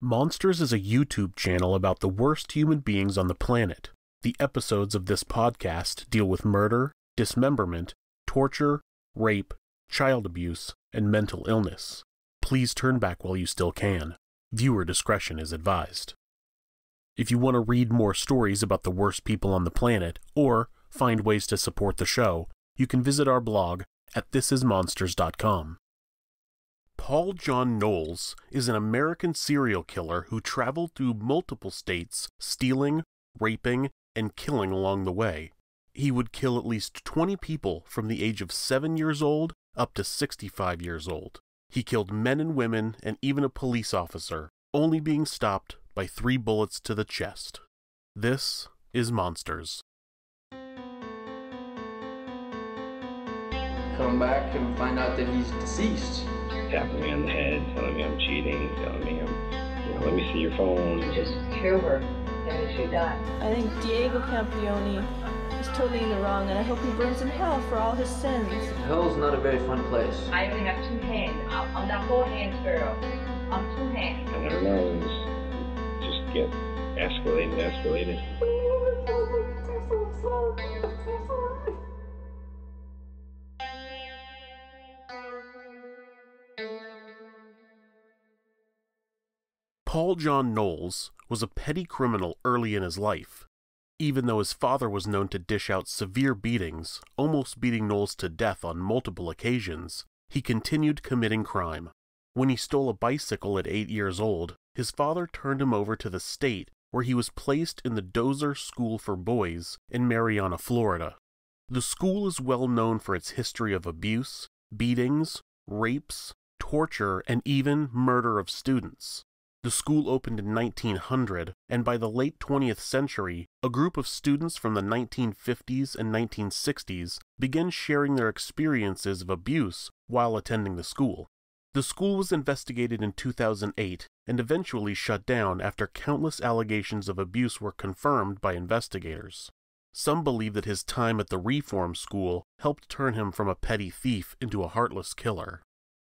Monsters is a YouTube channel about the worst human beings on the planet. The episodes of this podcast deal with murder, dismemberment, torture, rape, child abuse, and mental illness. Please turn back while you still can. Viewer discretion is advised. If you want to read more stories about the worst people on the planet or find ways to support the show, you can visit our blog at thisismonsters.com. Paul John Knowles is an American serial killer who traveled through multiple states, stealing, raping, and killing along the way. He would kill at least 20 people from the age of 7 years old up to 65 years old. He killed men and women and even a police officer, only being stopped by three bullets to the chest. This is Monsters. Come back and find out that he's deceased. tapping me on the head, telling me I'm cheating, telling me I'm, you know, let me see your phone. Just kill her, and she died. I think Diego Campione is totally in the wrong, and I hope he burns in hell for all his sins. Hell's not a very fun place. I only have two hands. I'm, I'm not four hands girl. I'm two hands. And I don't know, it was just get escalated, escalated. Paul John Knowles was a petty criminal early in his life. Even though his father was known to dish out severe beatings, almost beating Knowles to death on multiple occasions, he continued committing crime. When he stole a bicycle at eight years old, his father turned him over to the state where he was placed in the Dozier School for Boys in Marianna, Florida. The school is well known for its history of abuse, beatings, rapes, torture, and even murder of students. The school opened in 1900, and by the late 20th century, a group of students from the 1950s and 1960s began sharing their experiences of abuse while attending the school. The school was investigated in 2008 and eventually shut down after countless allegations of abuse were confirmed by investigators. Some believe that his time at the reform school helped turn him from a petty thief into a heartless killer.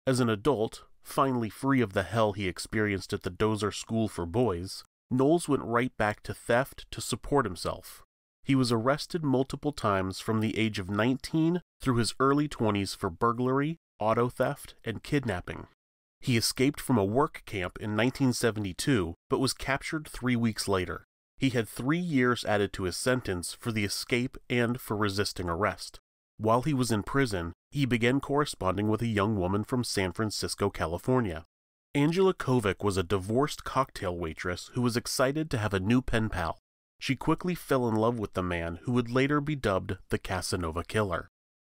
As an adult, finally free of the hell he experienced at the Dozier School for Boys, Knowles went right back to theft to support himself. He was arrested multiple times from the age of 19 through his early 20s for burglary, auto theft, and kidnapping. He escaped from a work camp in 1972 but was captured three weeks later. He had three years added to his sentence for the escape and for resisting arrest. While he was in prison, he began corresponding with a young woman from San Francisco, California. Angela Kovic was a divorced cocktail waitress who was excited to have a new pen pal. She quickly fell in love with the man who would later be dubbed the Casanova Killer.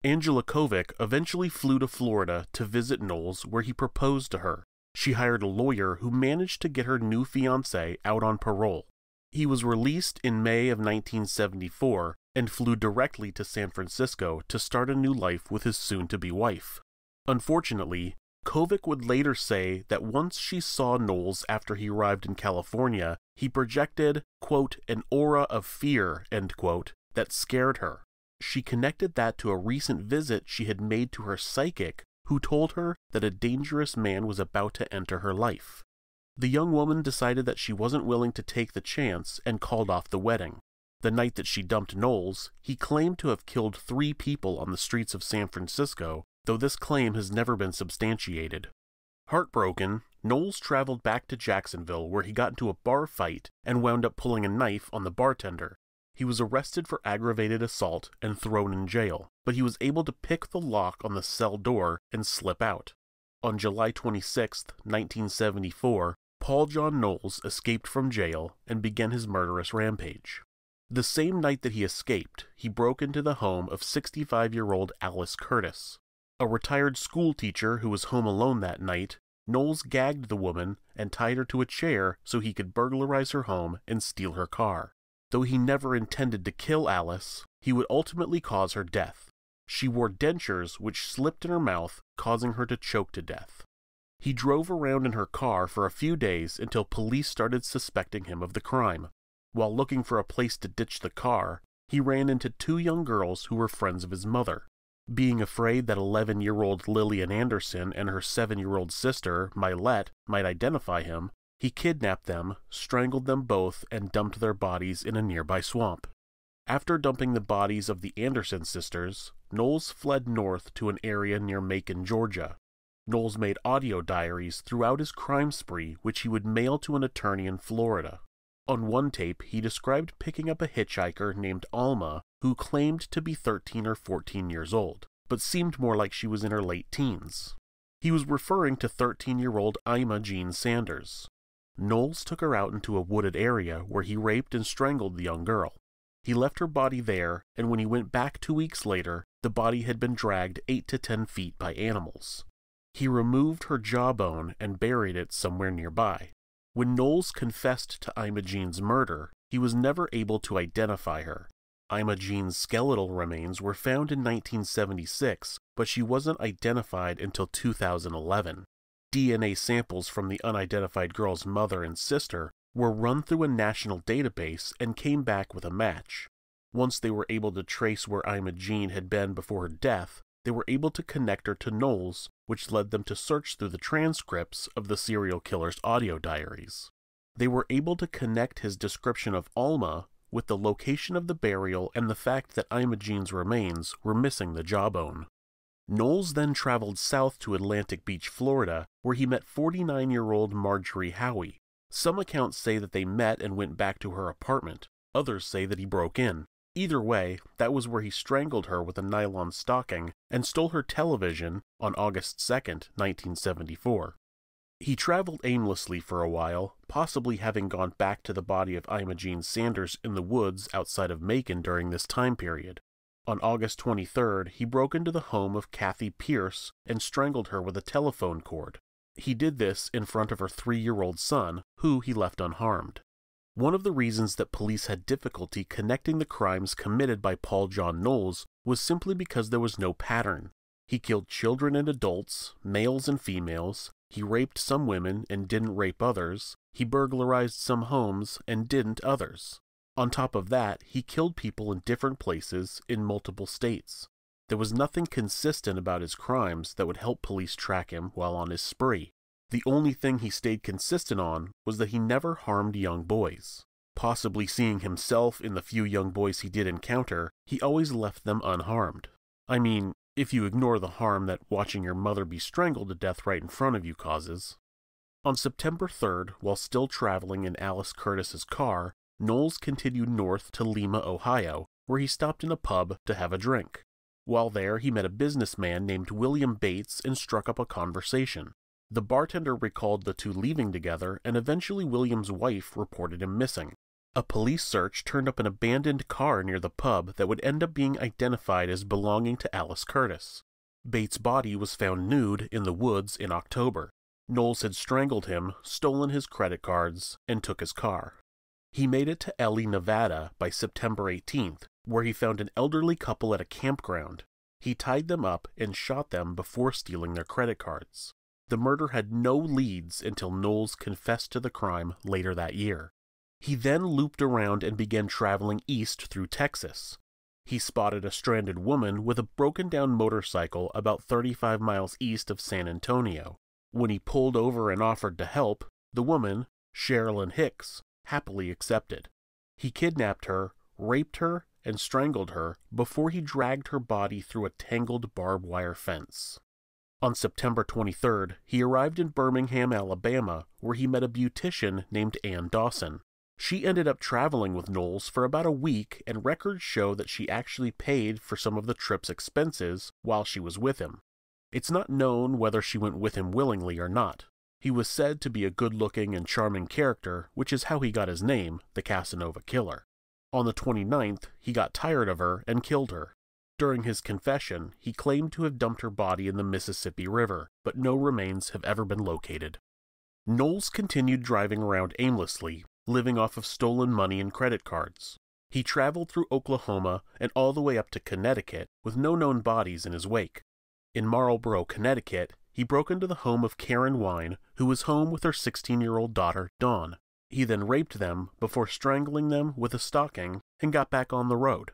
Angela Kovic eventually flew to Florida to visit Knowles where he proposed to her. She hired a lawyer who managed to get her new fiancé out on parole. He was released in May of 1974 and flew directly to San Francisco to start a new life with his soon to be wife. Unfortunately, Kovic would later say that once she saw Knowles after he arrived in California, he projected, quote, an aura of fear, end quote, that scared her. She connected that to a recent visit she had made to her psychic, who told her that a dangerous man was about to enter her life. The young woman decided that she wasn't willing to take the chance and called off the wedding. The night that she dumped Knowles, he claimed to have killed three people on the streets of San Francisco, though this claim has never been substantiated. Heartbroken, Knowles traveled back to Jacksonville where he got into a bar fight and wound up pulling a knife on the bartender. He was arrested for aggravated assault and thrown in jail, but he was able to pick the lock on the cell door and slip out. On July 26, 1974, Paul John Knowles escaped from jail and began his murderous rampage. The same night that he escaped, he broke into the home of 65 year old Alice Curtis. A retired school teacher who was home alone that night, Knowles gagged the woman and tied her to a chair so he could burglarize her home and steal her car. Though he never intended to kill Alice, he would ultimately cause her death. She wore dentures which slipped in her mouth, causing her to choke to death. He drove around in her car for a few days until police started suspecting him of the crime. While looking for a place to ditch the car, he ran into two young girls who were friends of his mother. Being afraid that 11 year old Lillian Anderson and her 7 year old sister, Mylette, might identify him, He kidnapped them, strangled them both, and dumped their bodies in a nearby swamp. After dumping the bodies of the Anderson sisters, Knowles fled north to an area near Macon, Georgia. Knowles made audio diaries throughout his crime spree, which he would mail to an attorney in Florida. On one tape, he described picking up a hitchhiker named Alma who claimed to be 13 or 14 years old, but seemed more like she was in her late teens. He was referring to 13 year old Ima Jean Sanders. Knowles took her out into a wooded area where he raped and strangled the young girl. He left her body there, and when he went back two weeks later, the body had been dragged 8 to 10 feet by animals. He removed her jawbone and buried it somewhere nearby. When Knowles confessed to Ima Jean's murder, he was never able to identify her. Ima Jean's skeletal remains were found in 1976, but she wasn't identified until 2011. DNA samples from the unidentified girl's mother and sister were run through a national database and came back with a match. Once they were able to trace where Imogene had been before her death, they were able to connect her to Knowles, which led them to search through the transcripts of the serial killer's audio diaries. They were able to connect his description of Alma with the location of the burial and the fact that Ima Jean's remains were missing the jawbone. Knowles then traveled south to Atlantic Beach, Florida, where he met 49 year old Marjorie Howie. Some accounts say that they met and went back to her apartment, others say that he broke in. Either way, that was where he strangled her with a nylon stocking and stole her television on August 2, 1974. He traveled aimlessly for a while, possibly having gone back to the body of Jean Sanders in the woods outside of Macon during this time period. On August 23rd, he broke into the home of Kathy Pierce and strangled her with a telephone cord. He did this in front of her three year old son, who he left unharmed. One of the reasons that police had difficulty connecting the crimes committed by Paul John Knowles was simply because there was no pattern. He killed children and adults, males and females, he raped some women and didn't rape others, he burglarized some homes and didn't others. On top of that, he killed people in different places in multiple states. There was nothing consistent about his crimes that would help police track him while on his spree. The only thing he stayed consistent on was that he never harmed young boys. Possibly seeing himself in the few young boys he did encounter, he always left them unharmed. I mean, if you ignore the harm that watching your mother be strangled to death right in front of you causes. On September 3rd, while still traveling in Alice Curtis's car, Knowles continued north to Lima, Ohio, where he stopped in a pub to have a drink. While there, he met a businessman named William Bates and struck up a conversation. The bartender recalled the two leaving together, and eventually William's wife reported him missing. A police search turned up an abandoned car near the pub that would end up being identified as belonging to Alice Curtis. Bates' body was found nude in the woods in October. Knowles had strangled him, stolen his credit cards, and took his car. He made it to Ely, Nevada by September 18th, where he found an elderly couple at a campground. He tied them up and shot them before stealing their credit cards. The murder had no leads until Knowles confessed to the crime later that year. He then looped around and began traveling east through Texas. He spotted a stranded woman with a broken down motorcycle about 35 miles east of San Antonio. When he pulled over and offered to help, the woman, Sherilyn Hicks, happily accepted. He kidnapped her, raped her, and strangled her before he dragged her body through a tangled barbed wire fence. On September 23rd, he arrived in Birmingham, Alabama, where he met a beautician named Ann Dawson. She ended up traveling with Knowles for about a week, and records show that she actually paid for some of the trip's expenses while she was with him. It's not known whether she went with him willingly or not. He was said to be a good looking and charming character, which is how he got his name, the Casanova Killer. On the 29th, he got tired of her and killed her. During his confession, he claimed to have dumped her body in the Mississippi River, but no remains have ever been located. Knowles continued driving around aimlessly, living off of stolen money and credit cards. He traveled through Oklahoma and all the way up to Connecticut with no known bodies in his wake. In Marlborough, Connecticut, he broke into the home of Karen Wine, who was home with her 16 year old daughter, Dawn. He then raped them before strangling them with a stocking and got back on the road.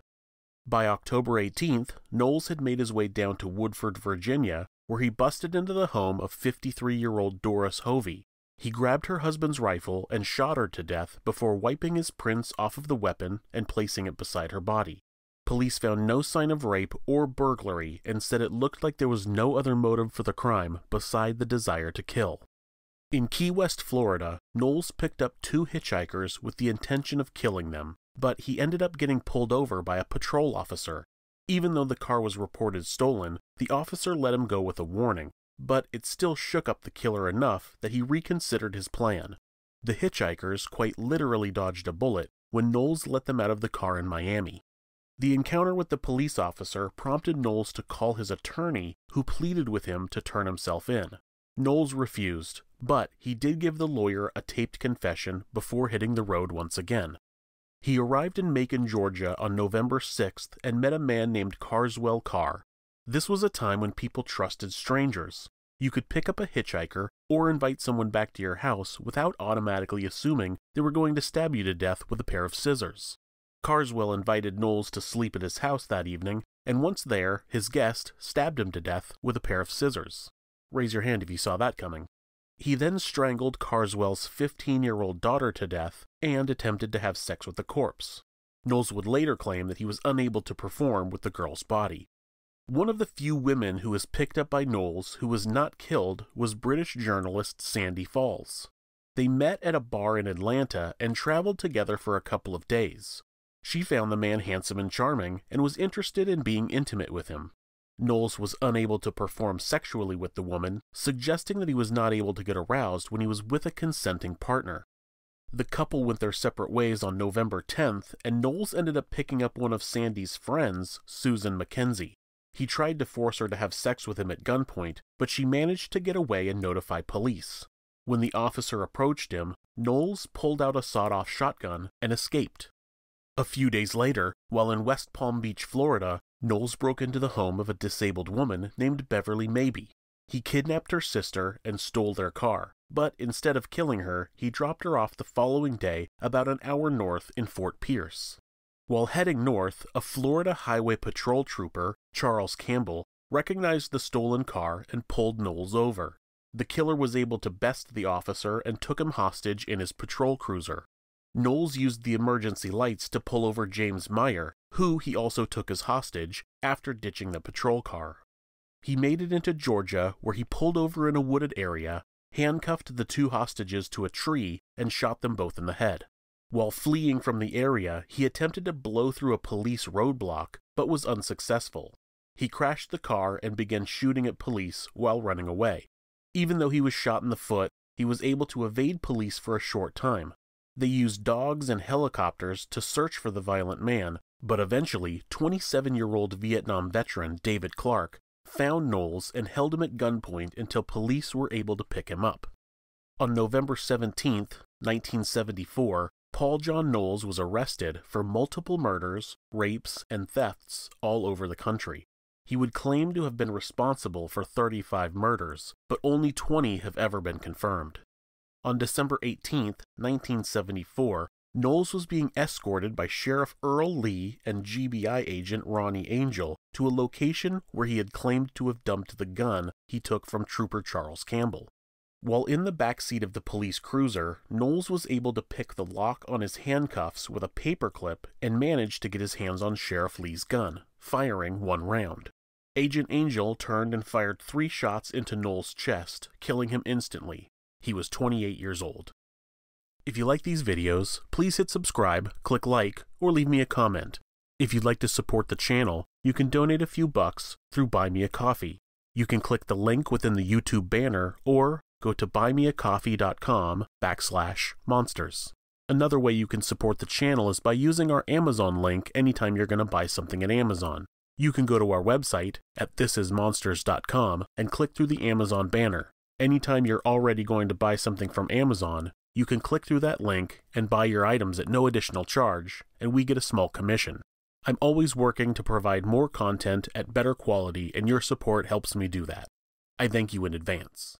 By October 18th, Knowles had made his way down to Woodford, Virginia, where he busted into the home of 53 year old Doris Hovey. He grabbed her husband's rifle and shot her to death before wiping his prints off of the weapon and placing it beside her body. Police found no sign of rape or burglary and said it looked like there was no other motive for the crime beside the desire to kill. In Key West, Florida, Knowles picked up two hitchhikers with the intention of killing them, but he ended up getting pulled over by a patrol officer. Even though the car was reported stolen, the officer let him go with a warning, but it still shook up the killer enough that he reconsidered his plan. The hitchhikers quite literally dodged a bullet when Knowles let them out of the car in Miami. The encounter with the police officer prompted Knowles to call his attorney, who pleaded with him to turn himself in. Knowles refused, but he did give the lawyer a taped confession before hitting the road once again. He arrived in Macon, Georgia on November 6th and met a man named Carswell Carr. This was a time when people trusted strangers. You could pick up a hitchhiker or invite someone back to your house without automatically assuming they were going to stab you to death with a pair of scissors. Carswell invited Knowles to sleep at his house that evening, and once there, his guest stabbed him to death with a pair of scissors. Raise your hand if you saw that coming. He then strangled Carswell's 15 year old daughter to death and attempted to have sex with the corpse. Knowles would later claim that he was unable to perform with the girl's body. One of the few women who was picked up by Knowles who was not killed was British journalist Sandy Fawkes. They met at a bar in Atlanta and traveled together for a couple of days. She found the man handsome and charming and was interested in being intimate with him. Knowles was unable to perform sexually with the woman, suggesting that he was not able to get aroused when he was with a consenting partner. The couple went their separate ways on November 10th, and Knowles ended up picking up one of Sandy's friends, Susan McKenzie. He tried to force her to have sex with him at gunpoint, but she managed to get away and notify police. When the officer approached him, Knowles pulled out a sawed off shotgun and escaped. A few days later, while in West Palm Beach, Florida, Knowles broke into the home of a disabled woman named Beverly Mabee. He kidnapped her sister and stole their car, but instead of killing her, he dropped her off the following day about an hour north in Fort Pierce. While heading north, a Florida Highway Patrol trooper, Charles Campbell, recognized the stolen car and pulled Knowles over. The killer was able to best the officer and took him hostage in his patrol cruiser. Knowles used the emergency lights to pull over James Meyer, who he also took as hostage, after ditching the patrol car. He made it into Georgia, where he pulled over in a wooded area, handcuffed the two hostages to a tree, and shot them both in the head. While fleeing from the area, he attempted to blow through a police roadblock, but was unsuccessful. He crashed the car and began shooting at police while running away. Even though he was shot in the foot, he was able to evade police for a short time, they used dogs and helicopters to search for the violent man, but eventually 27 year old Vietnam veteran David Clark found Knowles and held him at gunpoint until police were able to pick him up. On November 17, 1974, Paul John Knowles was arrested for multiple murders, rapes, and thefts all over the country. He would claim to have been responsible for 35 murders, but only 20 have ever been confirmed. On December 18, 1974, Knowles was being escorted by Sheriff Earl Lee and GBI agent Ronnie Angel to a location where he had claimed to have dumped the gun he took from Trooper Charles Campbell. While in the back seat of the police cruiser, Knowles was able to pick the lock on his handcuffs with a paperclip and managed to get his hands on Sheriff Lee's gun, firing one round. Agent Angel turned and fired three shots into Knowles' chest, killing him instantly, he was 28 years old. If you like these videos, please hit subscribe, click like, or leave me a comment. If you'd like to support the channel, you can donate a few bucks through Buy Me a Coffee. You can click the link within the YouTube banner or go to buymeacoffee.com backslash monsters. Another way you can support the channel is by using our Amazon link anytime you're going to buy something at Amazon. You can go to our website at thisismonsters.com and click through the Amazon banner anytime you're already going to buy something from Amazon, you can click through that link and buy your items at no additional charge, and we get a small commission. I'm always working to provide more content at better quality, and your support helps me do that. I thank you in advance.